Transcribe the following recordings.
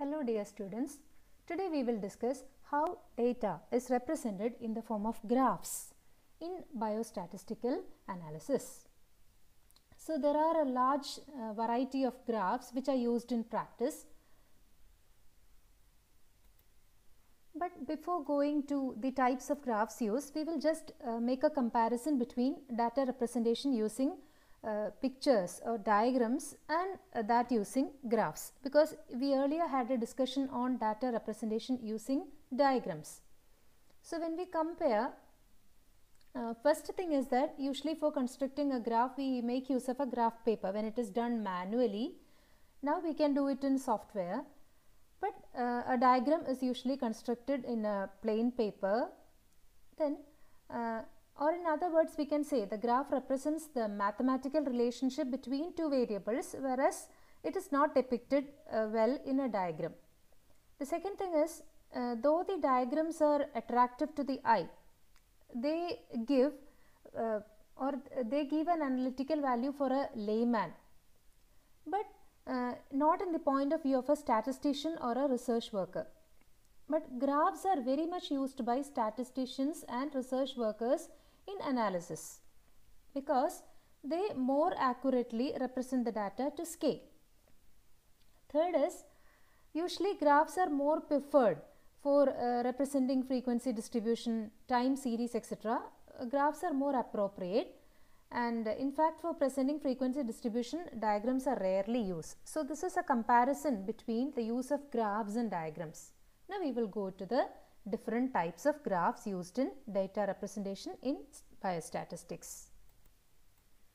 Hello dear students. Today we will discuss how data is represented in the form of graphs in biostatistical analysis. So there are a large uh, variety of graphs which are used in practice. But before going to the types of graphs used, we will just uh, make a comparison between data representation using uh, pictures or diagrams and uh, that using graphs because we earlier had a discussion on data representation using diagrams. So when we compare uh, first thing is that usually for constructing a graph we make use of a graph paper when it is done manually. Now we can do it in software but uh, a diagram is usually constructed in a plain paper then uh, or in other words we can say the graph represents the mathematical relationship between two variables whereas it is not depicted uh, well in a diagram. The second thing is uh, though the diagrams are attractive to the eye they give uh, or they give an analytical value for a layman but uh, not in the point of view of a statistician or a research worker. But graphs are very much used by statisticians and research workers in analysis because they more accurately represent the data to scale. Third is usually graphs are more preferred for uh, representing frequency distribution, time series etc. Uh, graphs are more appropriate and uh, in fact for presenting frequency distribution diagrams are rarely used. So this is a comparison between the use of graphs and diagrams. Now we will go to the different types of graphs used in data representation in biostatistics.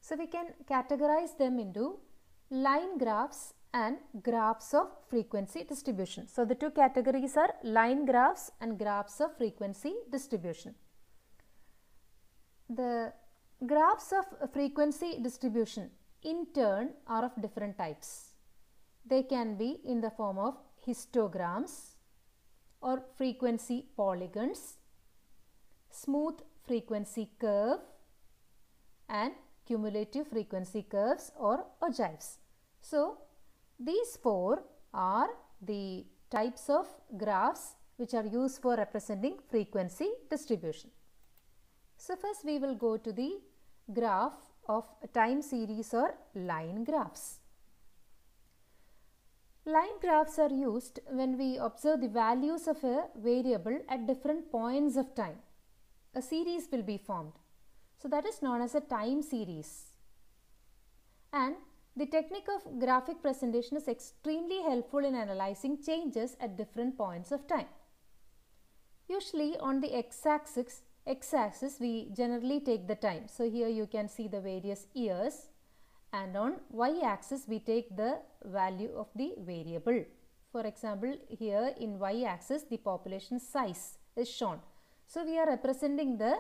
So we can categorize them into line graphs and graphs of frequency distribution. So the two categories are line graphs and graphs of frequency distribution. The graphs of frequency distribution in turn are of different types. They can be in the form of histograms or frequency polygons, smooth frequency curve and cumulative frequency curves or ogives. So, these four are the types of graphs which are used for representing frequency distribution. So, first we will go to the graph of time series or line graphs. Line graphs are used when we observe the values of a variable at different points of time. A series will be formed. So, that is known as a time series. And the technique of graphic presentation is extremely helpful in analyzing changes at different points of time. Usually on the x-axis, x-axis we generally take the time. So here you can see the various years and on y-axis we take the value of the variable. For example, here in y-axis the population size is shown. So we are representing the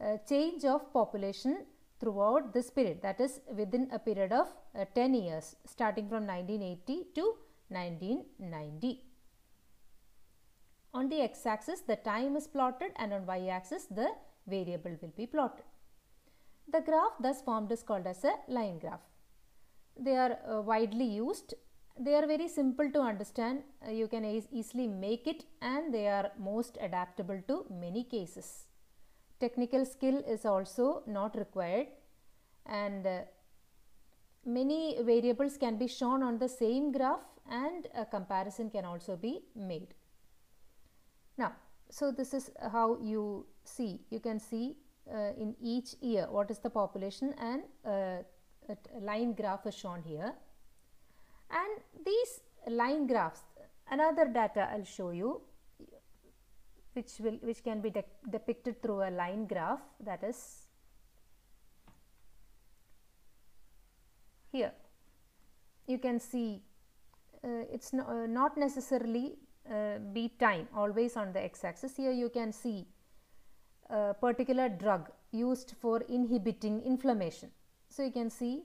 uh, change of population throughout this period that is within a period of uh, 10 years starting from 1980 to 1990. On the x-axis the time is plotted and on y-axis the variable will be plotted. The graph thus formed is called as a line graph. They are uh, widely used. They are very simple to understand. Uh, you can e easily make it and they are most adaptable to many cases. Technical skill is also not required and uh, many variables can be shown on the same graph and a comparison can also be made. Now, so this is how you see, you can see uh, in each year what is the population and uh, line graph is shown here. And these line graphs, another data I will show you which will which can be de depicted through a line graph that is here. You can see uh, it's no, uh, not necessarily uh, be time always on the x-axis. Here you can see a particular drug used for inhibiting inflammation. So, you can see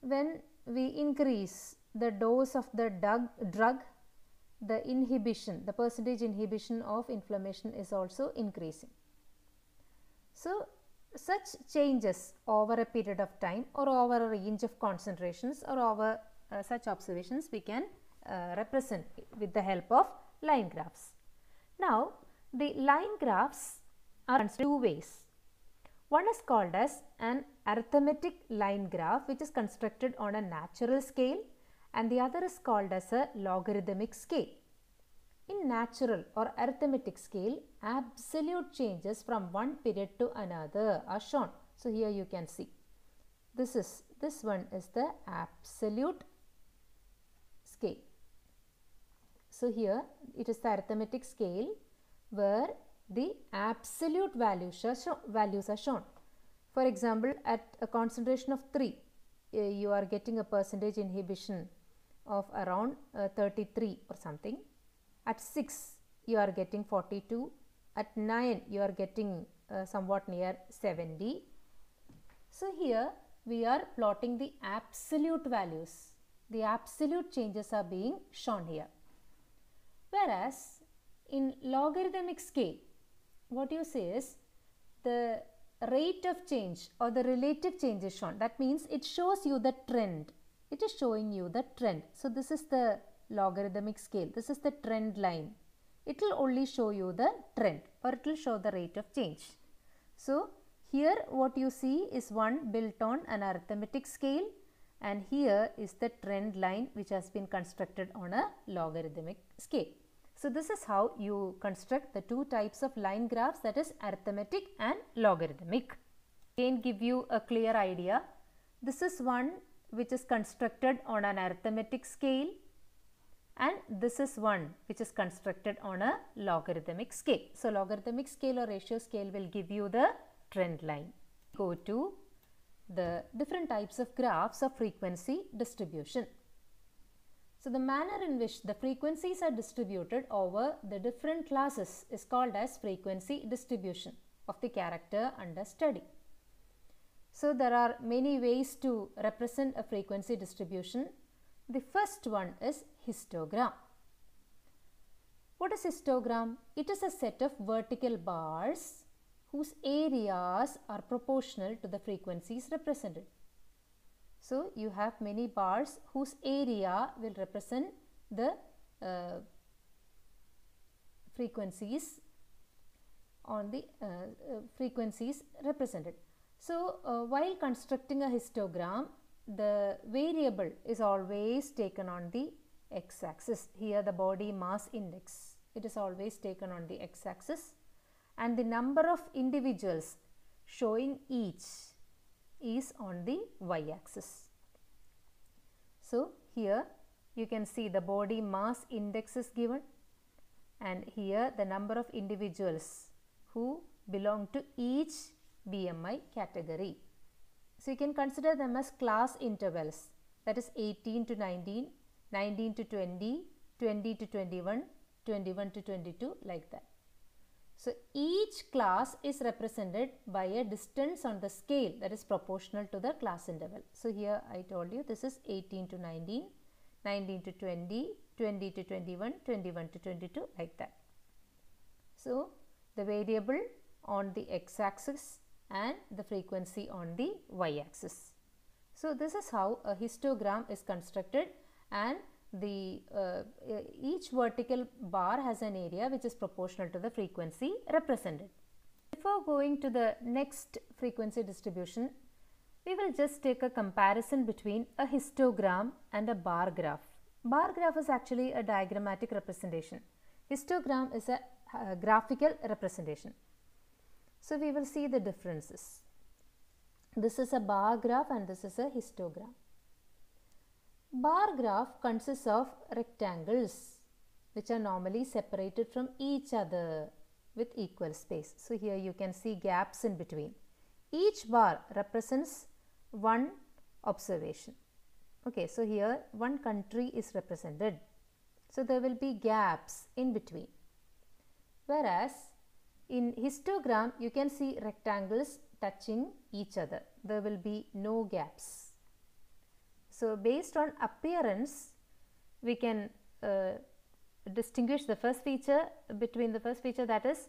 when we increase the dose of the drug, the inhibition, the percentage inhibition of inflammation is also increasing. So, such changes over a period of time or over a range of concentrations or over uh, such observations we can uh, represent with the help of line graphs. Now, the line graphs are two ways. One is called as an arithmetic line graph which is constructed on a natural scale and the other is called as a logarithmic scale. In natural or arithmetic scale, absolute changes from one period to another are shown. So, here you can see this is this one is the absolute scale. So, here it is the arithmetic scale where the absolute values are, values are shown. For example, at a concentration of 3, uh, you are getting a percentage inhibition of around uh, 33 or something. At 6, you are getting 42. At 9, you are getting uh, somewhat near 70. So, here we are plotting the absolute values. The absolute changes are being shown here. Whereas, in logarithmic scale, what you say is the rate of change or the relative change is shown. That means it shows you the trend. It is showing you the trend. So, this is the logarithmic scale. This is the trend line. It will only show you the trend or it will show the rate of change. So, here what you see is one built on an arithmetic scale and here is the trend line which has been constructed on a logarithmic scale. So, this is how you construct the two types of line graphs that is arithmetic and logarithmic. Again give you a clear idea. This is one which is constructed on an arithmetic scale and this is one which is constructed on a logarithmic scale. So, logarithmic scale or ratio scale will give you the trend line. Go to the different types of graphs of frequency distribution. So, the manner in which the frequencies are distributed over the different classes is called as frequency distribution of the character under study. So, there are many ways to represent a frequency distribution. The first one is histogram. What is histogram? It is a set of vertical bars whose areas are proportional to the frequencies represented. So, you have many bars whose area will represent the uh, frequencies on the uh, uh, frequencies represented. So, uh, while constructing a histogram, the variable is always taken on the x axis. Here the body mass index, it is always taken on the x axis and the number of individuals showing each is on the y axis. So, here you can see the body mass index is given and here the number of individuals who belong to each BMI category. So, you can consider them as class intervals that is 18 to 19, 19 to 20, 20 to 21, 21 to 22 like that. So, each class is represented by a distance on the scale that is proportional to the class interval. So, here I told you this is 18 to 19, 19 to 20, 20 to 21, 21 to 22 like that. So, the variable on the x axis and the frequency on the y axis. So, this is how a histogram is constructed and the uh, each vertical bar has an area which is proportional to the frequency represented. Before going to the next frequency distribution, we will just take a comparison between a histogram and a bar graph. Bar graph is actually a diagrammatic representation. Histogram is a graphical representation. So, we will see the differences. This is a bar graph and this is a histogram. Bar graph consists of rectangles which are normally separated from each other with equal space. So, here you can see gaps in between. Each bar represents one observation. Okay, so here one country is represented. So, there will be gaps in between. Whereas, in histogram you can see rectangles touching each other. There will be no gaps. So, based on appearance, we can uh, distinguish the first feature between the first feature that is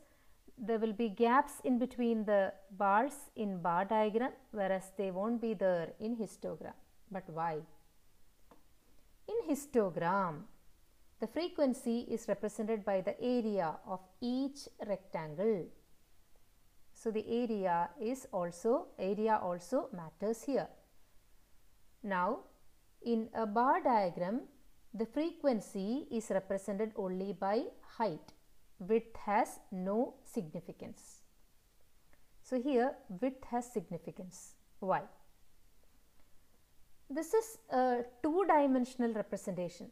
there will be gaps in between the bars in bar diagram whereas they won't be there in histogram. But why? In histogram, the frequency is represented by the area of each rectangle. So the area is also, area also matters here. Now in a bar diagram, the frequency is represented only by height. Width has no significance. So here width has significance. Why? This is a two dimensional representation.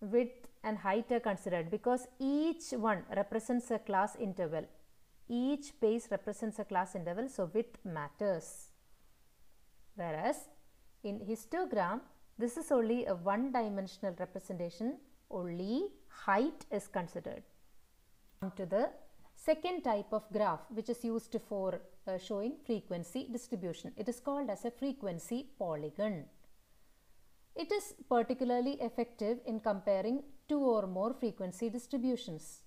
Width and height are considered because each one represents a class interval. Each base represents a class interval, so width matters. Whereas in histogram, this is only a one dimensional representation, only height is considered. On to the second type of graph which is used for uh, showing frequency distribution. It is called as a frequency polygon. It is particularly effective in comparing two or more frequency distributions.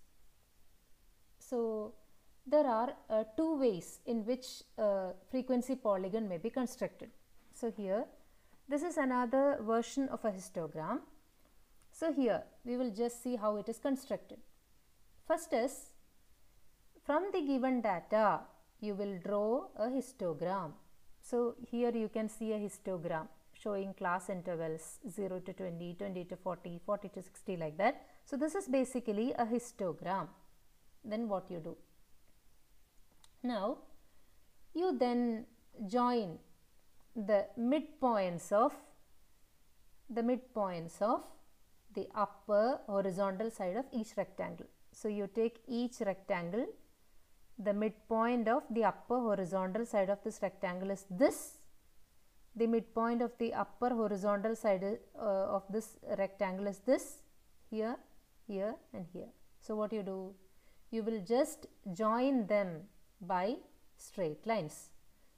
So, there are uh, two ways in which uh, frequency polygon may be constructed. So, here this is another version of a histogram. So, here we will just see how it is constructed. First is from the given data you will draw a histogram. So, here you can see a histogram showing class intervals 0 to 20, 20 to 40, 40 to 60 like that. So, this is basically a histogram. Then what you do? Now, you then join the midpoints of the midpoints of the upper horizontal side of each rectangle. So, you take each rectangle the midpoint of the upper horizontal side of this rectangle is this the midpoint of the upper horizontal side uh, of this rectangle is this here here and here. So what you do? You will just join them by straight lines.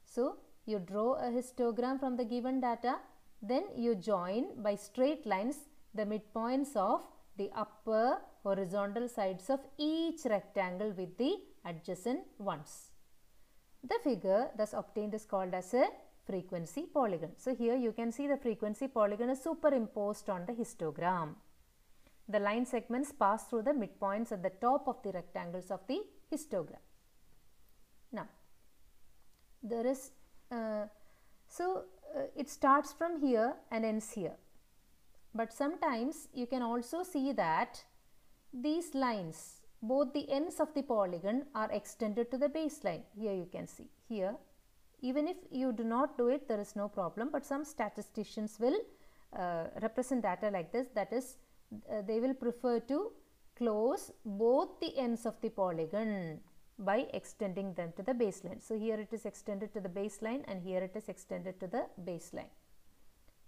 So you draw a histogram from the given data then you join by straight lines the midpoints of the upper horizontal sides of each rectangle with the adjacent ones. The figure thus obtained is called as a frequency polygon. So, here you can see the frequency polygon is superimposed on the histogram. The line segments pass through the midpoints at the top of the rectangles of the histogram. Now, there is, uh, so uh, it starts from here and ends here. But sometimes you can also see that these lines both the ends of the polygon are extended to the baseline. Here you can see here even if you do not do it there is no problem but some statisticians will uh, represent data like this that is uh, they will prefer to close both the ends of the polygon by extending them to the baseline. So, here it is extended to the baseline and here it is extended to the baseline.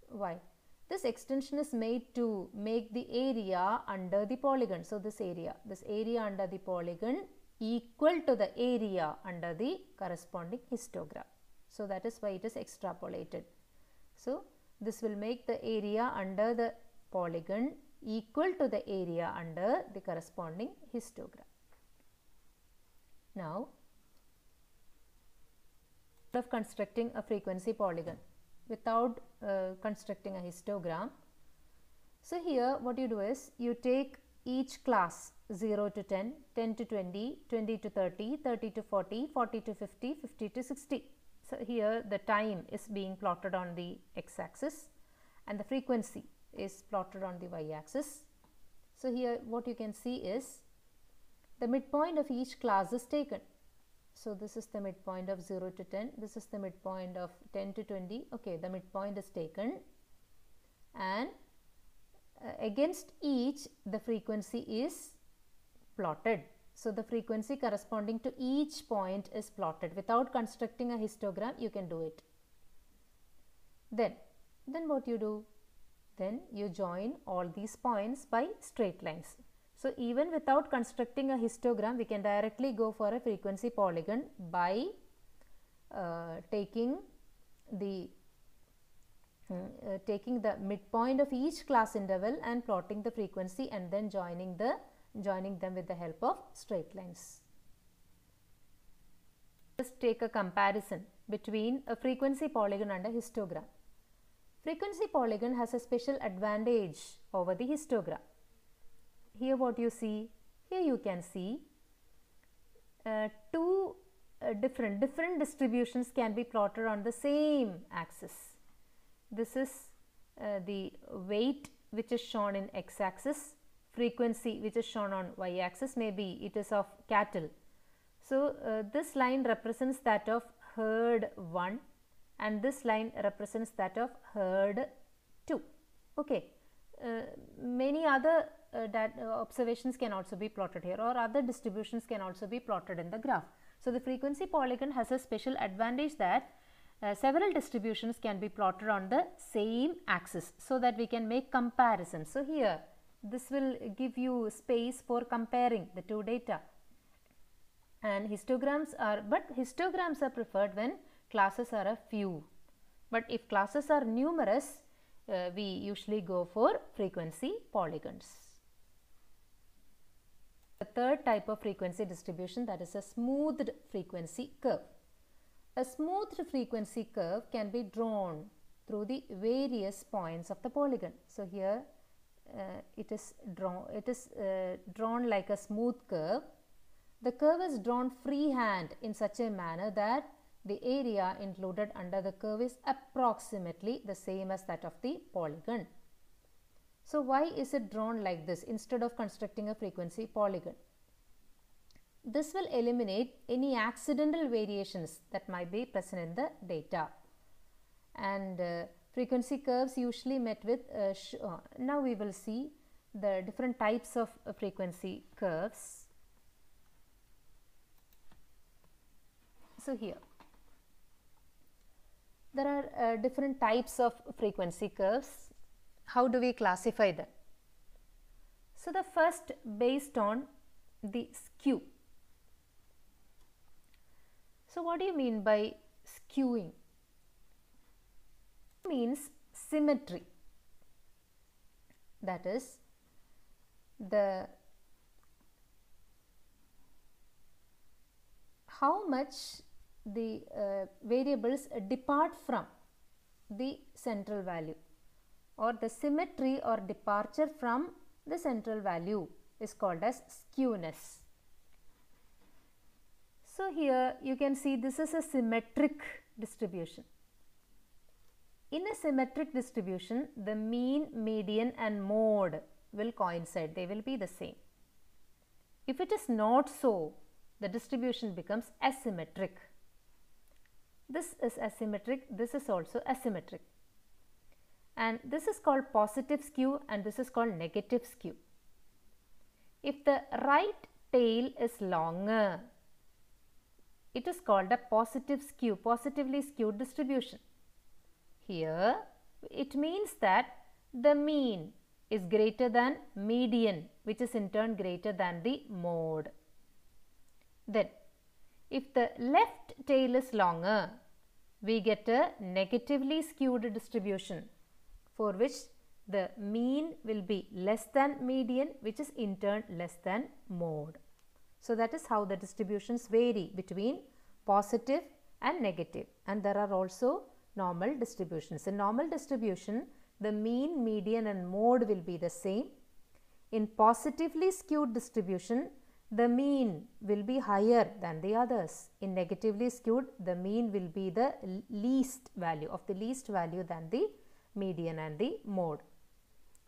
Why? This extension is made to make the area under the polygon. So, this area, this area under the polygon equal to the area under the corresponding histogram. So, that is why it is extrapolated. So, this will make the area under the polygon equal to the area under the corresponding histogram. Now, of constructing a frequency polygon without uh, constructing a histogram. So, here what you do is you take each class 0 to 10, 10 to 20, 20 to 30, 30 to 40, 40 to 50, 50 to 60. So, here the time is being plotted on the x axis and the frequency is plotted on the y axis. So, here what you can see is the midpoint of each class is taken so, this is the midpoint of 0 to 10, this is the midpoint of 10 to 20, okay, the midpoint is taken and uh, against each the frequency is plotted. So, the frequency corresponding to each point is plotted without constructing a histogram you can do it. Then, then what you do? Then you join all these points by straight lines. So, even without constructing a histogram, we can directly go for a frequency polygon by uh, taking the uh, taking the midpoint of each class interval and plotting the frequency and then joining the joining them with the help of straight lines. Let's take a comparison between a frequency polygon and a histogram. Frequency polygon has a special advantage over the histogram here what you see? Here you can see uh, two uh, different different distributions can be plotted on the same axis. This is uh, the weight which is shown in x axis, frequency which is shown on y axis maybe it is of cattle. So, uh, this line represents that of herd 1 and this line represents that of herd 2. Okay. Uh, many other uh, that uh, observations can also be plotted here or other distributions can also be plotted in the graph. So, the frequency polygon has a special advantage that uh, several distributions can be plotted on the same axis so that we can make comparisons. So, here this will give you space for comparing the two data and histograms are but histograms are preferred when classes are a few but if classes are numerous uh, we usually go for frequency polygons. The third type of frequency distribution that is a smoothed frequency curve. A smoothed frequency curve can be drawn through the various points of the polygon. So, here uh, it is drawn it is uh, drawn like a smooth curve. The curve is drawn freehand in such a manner that the area included under the curve is approximately the same as that of the polygon. So, why is it drawn like this instead of constructing a frequency polygon? This will eliminate any accidental variations that might be present in the data. And uh, frequency curves usually met with, uh, uh, now we will see the different types of uh, frequency curves. So, here there are uh, different types of frequency curves. How do we classify them? So, the first based on the skew. So, what do you mean by skewing? It means symmetry that is the how much the uh, variables depart from the central value or the symmetry or departure from the central value is called as skewness. So, here you can see this is a symmetric distribution. In a symmetric distribution, the mean, median and mode will coincide, they will be the same. If it is not so, the distribution becomes asymmetric. This is asymmetric, this is also asymmetric. And this is called positive skew and this is called negative skew. If the right tail is longer, it is called a positive skew, positively skewed distribution. Here, it means that the mean is greater than median, which is in turn greater than the mode. Then, if the left tail is longer, we get a negatively skewed distribution for which the mean will be less than median which is in turn less than mode. So, that is how the distributions vary between positive and negative and there are also normal distributions. In normal distribution the mean, median and mode will be the same. In positively skewed distribution the mean will be higher than the others. In negatively skewed the mean will be the least value of the least value than the median and the mode.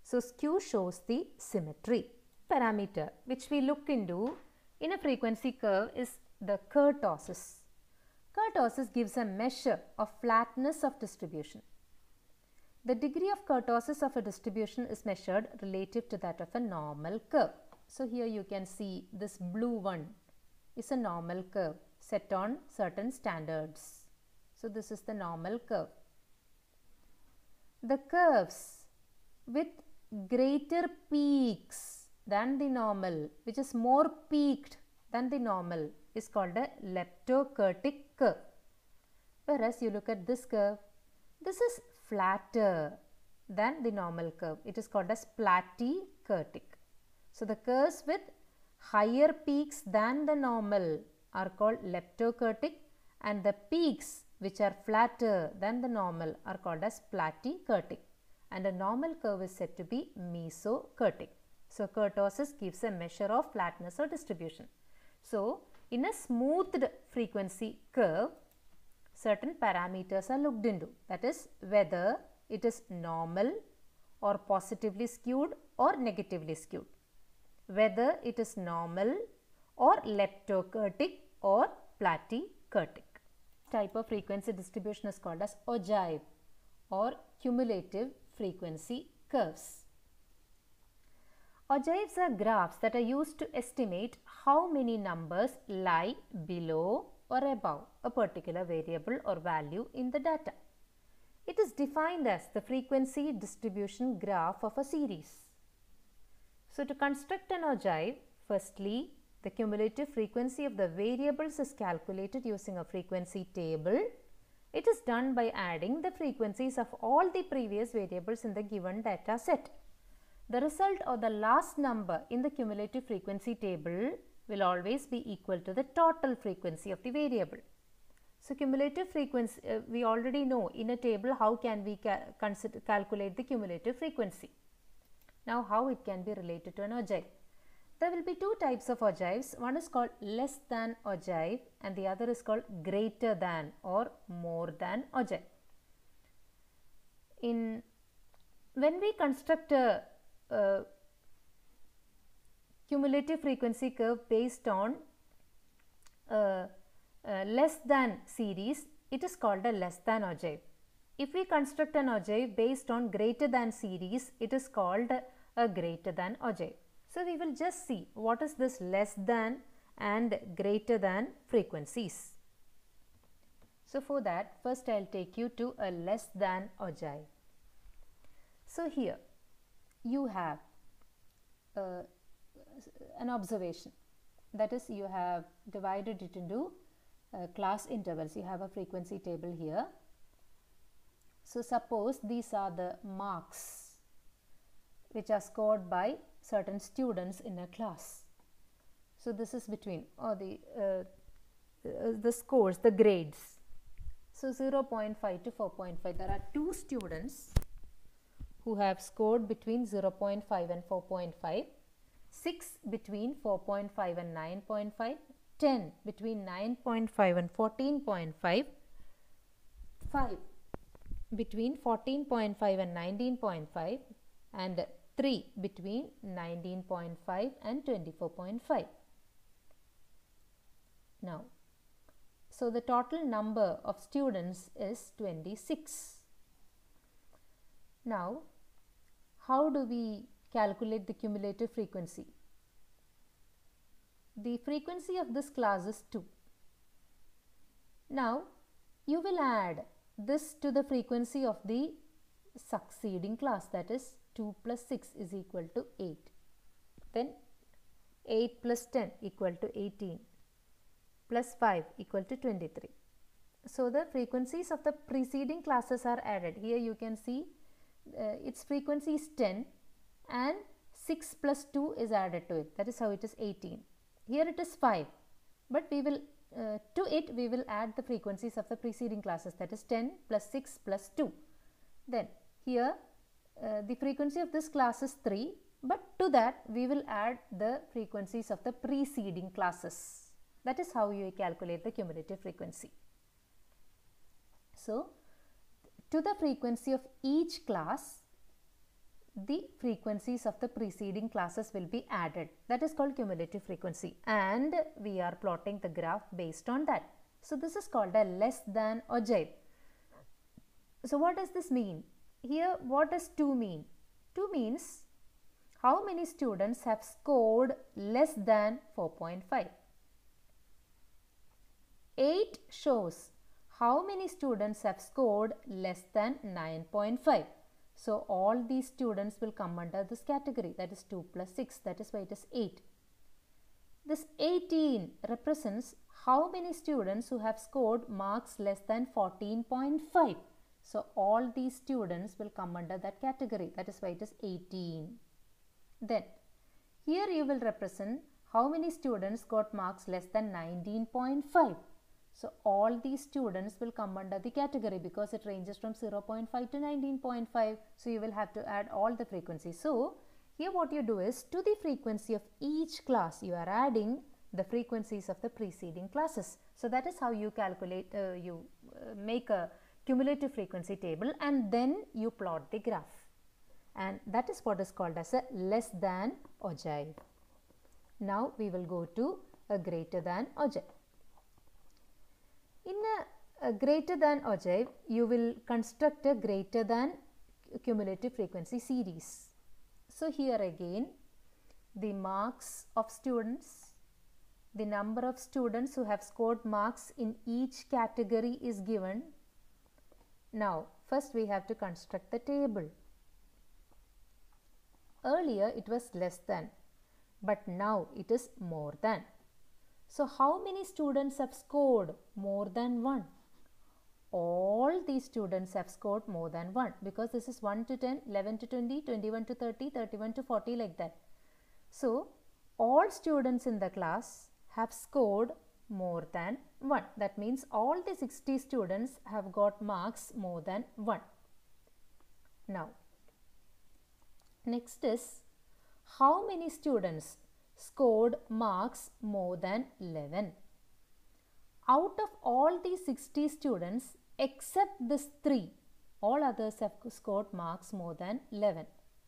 So, skew shows the symmetry. Parameter which we look into in a frequency curve is the kurtosis. Kurtosis gives a measure of flatness of distribution. The degree of kurtosis of a distribution is measured relative to that of a normal curve. So, here you can see this blue one is a normal curve set on certain standards. So, this is the normal curve the curves with greater peaks than the normal which is more peaked than the normal is called a leptokurtic curve. Whereas you look at this curve, this is flatter than the normal curve. It is called as platykurtic. So, the curves with higher peaks than the normal are called leptokurtic and the peaks which are flatter than the normal are called as platykurtic and a normal curve is said to be mesokurtic. So, kurtosis gives a measure of flatness or distribution. So, in a smoothed frequency curve, certain parameters are looked into. That is whether it is normal or positively skewed or negatively skewed. Whether it is normal or leptokurtic or platykurtic. Type of frequency distribution is called as ogive or cumulative frequency curves. Ogives are graphs that are used to estimate how many numbers lie below or above a particular variable or value in the data. It is defined as the frequency distribution graph of a series. So, to construct an ogive, firstly, the cumulative frequency of the variables is calculated using a frequency table. It is done by adding the frequencies of all the previous variables in the given data set. The result or the last number in the cumulative frequency table will always be equal to the total frequency of the variable. So, cumulative frequency uh, we already know in a table how can we ca consider calculate the cumulative frequency. Now, how it can be related to an ogive. There will be two types of ogives. One is called less than ogive and the other is called greater than or more than ogive. In when we construct a uh, cumulative frequency curve based on uh, uh, less than series, it is called a less than ogive. If we construct an ogive based on greater than series, it is called a greater than ogive. So, we will just see what is this less than and greater than frequencies. So, for that first I will take you to a less than ogive. So, here you have uh, an observation that is you have divided it into uh, class intervals you have a frequency table here so suppose these are the marks which are scored by certain students in a class. So this is between or the uh, uh the scores the grades. So 0.5 to 4.5 there are two students who have scored between 0.5 and 4.5, 6 between 4.5 and 9.5, 10 between 9.5 and 14.5, 5 between 14.5 and 19.5 and 3 between 19.5 and 24.5. Now, so the total number of students is 26. Now, how do we calculate the cumulative frequency? The frequency of this class is 2. Now, you will add this to the frequency of the succeeding class that is 2 plus 6 is equal to 8. Then 8 plus 10 equal to 18 plus 5 equal to 23. So, the frequencies of the preceding classes are added. Here you can see uh, its frequency is 10 and 6 plus 2 is added to it that is how it is 18 here it is 5 but we will uh, to it we will add the frequencies of the preceding classes that is 10 plus 6 plus 2 then here uh, the frequency of this class is 3 but to that we will add the frequencies of the preceding classes that is how you calculate the cumulative frequency so to the frequency of each class, the frequencies of the preceding classes will be added. That is called cumulative frequency and we are plotting the graph based on that. So, this is called a less than or ogive. So, what does this mean? Here, what does 2 mean? 2 means how many students have scored less than 4.5. 8 shows how many students have scored less than 9.5? So, all these students will come under this category that is 2 plus 6 that is why it is 8. This 18 represents how many students who have scored marks less than 14.5. So, all these students will come under that category that is why it is 18. Then, here you will represent how many students got marks less than 19.5. So, all these students will come under the category because it ranges from 0.5 to 19.5. So, you will have to add all the frequencies. So, Here what you do is to the frequency of each class you are adding the frequencies of the preceding classes. So that is how you calculate, uh, you uh, make a cumulative frequency table and then you plot the graph and that is what is called as a less than ogive. Now we will go to a greater than ogive. In a, a greater than ogive, you will construct a greater than cumulative frequency series. So here again the marks of students, the number of students who have scored marks in each category is given. Now first we have to construct the table. Earlier it was less than but now it is more than. So how many students have scored more than 1? All these students have scored more than 1 because this is 1 to 10, 11 to 20, 21 to 30, 31 to 40 like that. So all students in the class have scored more than 1. That means all the 60 students have got marks more than 1. Now Next is how many students scored marks more than 11. Out of all the 60 students except this 3, all others have scored marks more than 11.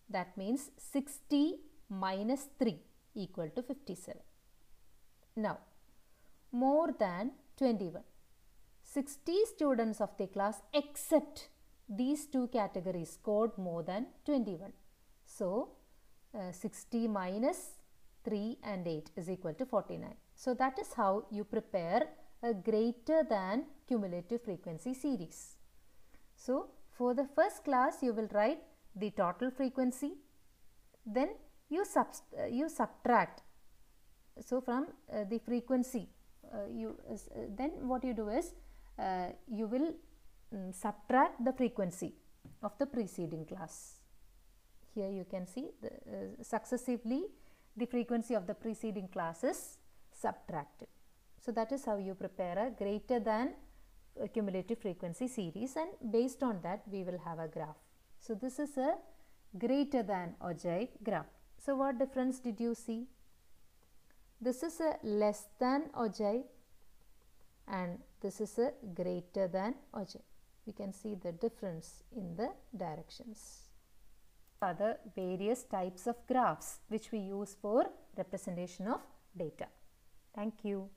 That means 60 minus 3 equal to 57. Now, more than 21. 60 students of the class except these two categories scored more than 21. So, uh, 60 minus 3 and 8 is equal to 49. So, that is how you prepare a greater than cumulative frequency series. So, for the first class you will write the total frequency then you, sub uh, you subtract. So, from uh, the frequency you uh, then what you do is uh, you will um, subtract the frequency of the preceding class here you can see the, uh, successively the frequency of the preceding class is subtracted. So, that is how you prepare a greater than cumulative frequency series and based on that we will have a graph. So, this is a greater than ogive graph. So, what difference did you see? This is a less than ogive and this is a greater than ogive. We can see the difference in the directions are the various types of graphs which we use for representation of data. Thank you.